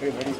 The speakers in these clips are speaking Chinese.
Yeah.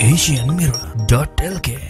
asianmirror.lk